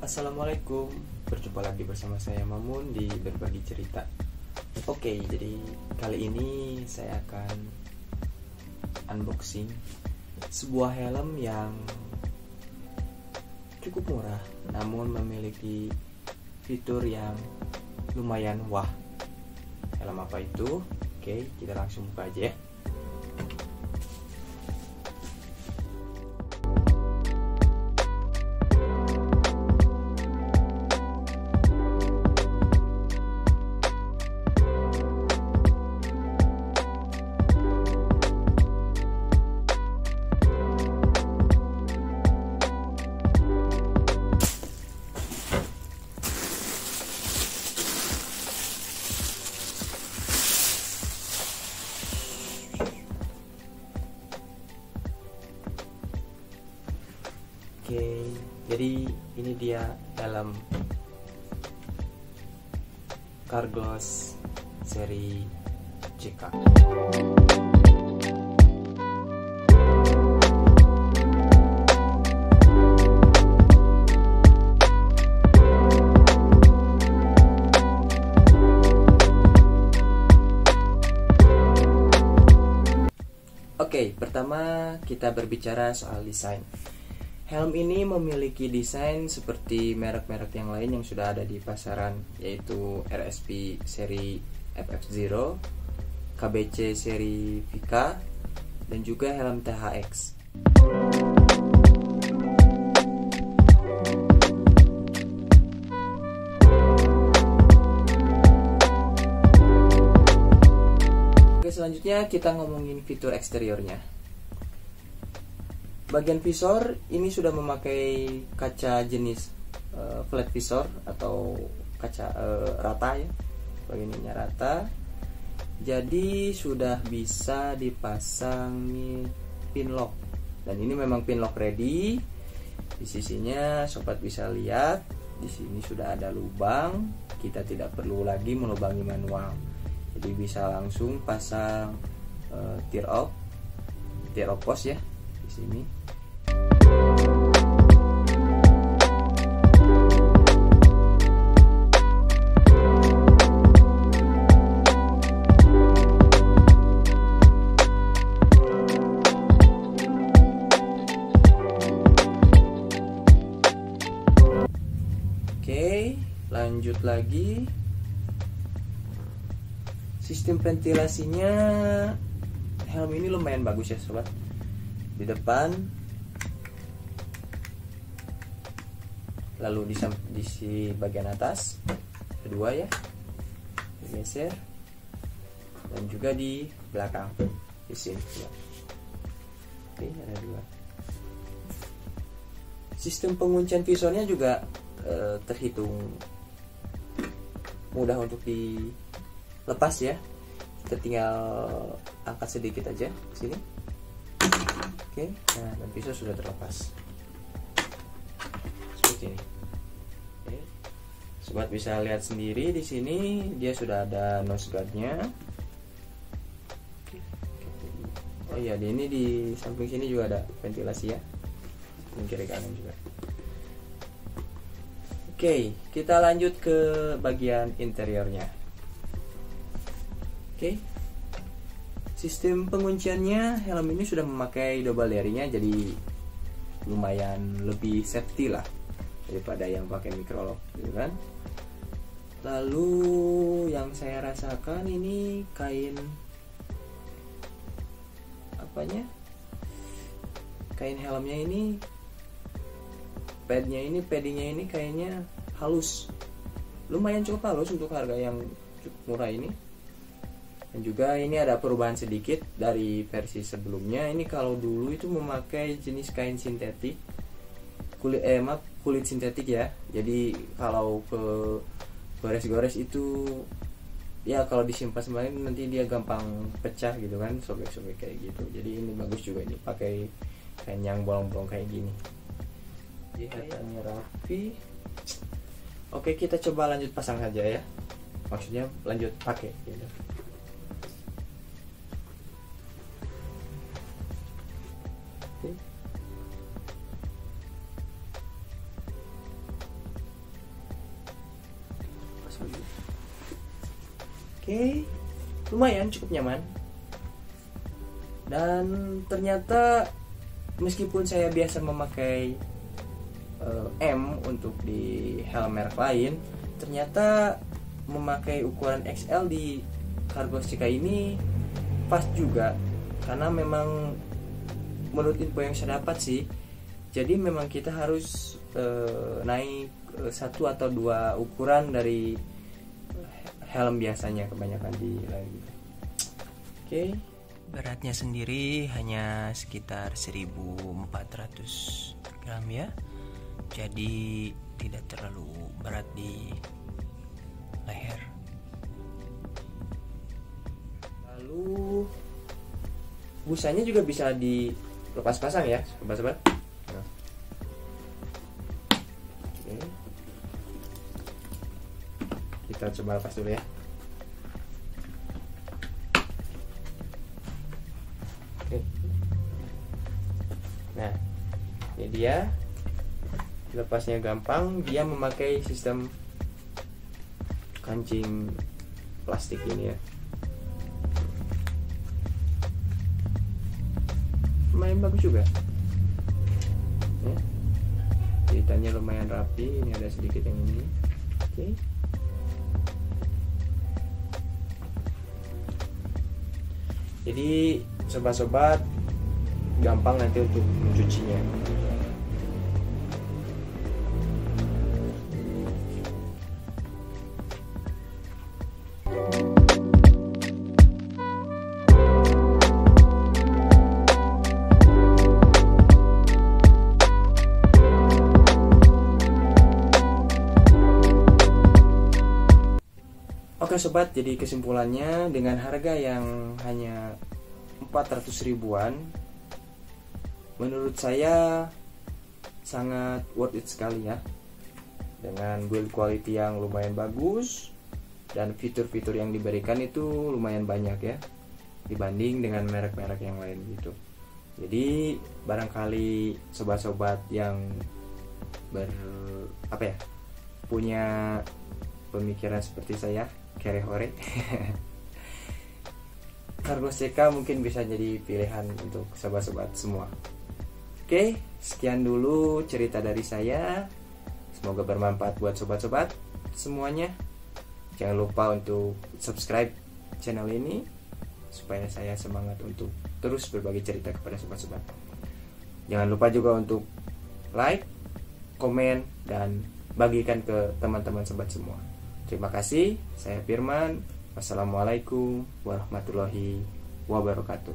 Assalamualaikum, berjumpa lagi bersama saya Mamun di Berbagi Cerita. Oke, jadi kali ini saya akan unboxing sebuah helm yang cukup murah, namun memiliki fitur yang lumayan wah. Helm apa itu? Oke, kita langsung buka aja ya. Oke, jadi ini dia dalam Carglass seri CK. Oke, pertama kita berbicara soal desain. Helm ini memiliki desain seperti merek-merek yang lain yang sudah ada di pasaran yaitu RSP seri FF0, KBC seri Vika, dan juga helm THX. Oke, selanjutnya kita ngomongin fitur eksteriornya. Bagian visor ini sudah memakai kaca jenis uh, flat visor atau kaca uh, rata ya. Bagian ini rata. Jadi sudah bisa dipasang pin lock. Dan ini memang pin lock ready. Di sisinya sobat bisa lihat, di sini sudah ada lubang. Kita tidak perlu lagi melubangi manual. Jadi bisa langsung pasang uh, tear off, tear off post ya sini. Oke, lanjut lagi. Sistem ventilasinya helm ini lumayan bagus ya, sobat. Di depan. Lalu di, di si bagian atas kedua ya digeser dan juga di belakang di sini ya. oke ada dua. Sistem penguncian visornya juga eh, terhitung mudah untuk dilepas ya. Kita tinggal angkat sedikit aja sini oke nah dan visor sudah terlepas. Seperti ini. Oke. sobat bisa lihat sendiri di sini dia sudah ada nose guardnya. Oh iya di ini di samping sini juga ada ventilasi ya. Di kiri kanan juga. Oke kita lanjut ke bagian interiornya. Oke sistem pengunciannya helm ini sudah memakai double layering jadi lumayan lebih safety lah daripada yang pakai microlock gitu kan? Lalu yang saya rasakan ini kain apanya? Kain helmnya ini padnya ini paddingnya ini kayaknya halus. Lumayan cukup halus untuk harga yang cukup murah ini dan juga ini ada perubahan sedikit dari versi sebelumnya. Ini kalau dulu itu memakai jenis kain sintetik. Kulit eh maaf kulit sintetik ya. Jadi kalau ke gores-gores itu ya kalau disimpan sembari nanti dia gampang pecah gitu kan sobek-sobek kayak gitu. Jadi ini bagus juga ini pakai kain yang bolong-bolong kayak gini. Jadi katanya rapi. Oke kita coba lanjut pasang saja ya. Maksudnya lanjut pakai gitu oke lumayan cukup nyaman. Dan ternyata meskipun saya biasa memakai uh, M untuk di helm merek lain ternyata memakai ukuran XL di cargo Cargostica ini pas juga. Karena memang menurut info yang saya dapat sih jadi memang kita harus uh, naik uh, satu atau dua ukuran dari helm biasanya kebanyakan di lain. Oke. Okay. beratnya sendiri hanya sekitar 1400 gram ya. Jadi tidak terlalu berat di leher. Lalu busanya juga bisa dilepas pasang ya sobat-sobat kita coba lepas dulu ya. Nah ini dia. Lepasnya gampang dia memakai sistem kancing plastik ini ya lumayan bagus juga ya. ceritanya lumayan rapi ini ada sedikit yang ini oke okay. jadi sobat-sobat gampang nanti untuk mencucinya Oke sobat, jadi kesimpulannya dengan harga yang hanya 400 ribuan menurut saya sangat worth it sekali ya. Dengan build quality yang lumayan bagus dan fitur-fitur yang diberikan itu lumayan banyak ya dibanding dengan merek-merek yang lain gitu. Jadi barangkali sobat-sobat yang ber apa ya punya pemikiran seperti saya kere hore Cargo CK mungkin bisa jadi pilihan untuk sobat-sobat semua. Oke sekian dulu cerita dari saya. Semoga bermanfaat buat sobat-sobat semuanya. Jangan lupa untuk subscribe channel ini Supaya saya semangat untuk terus berbagi cerita kepada sobat-sobat. Jangan lupa juga untuk like, komen, dan bagikan ke teman-teman sobat semua Terima kasih, saya Firman. Wassalamualaikum warahmatullahi wabarakatuh.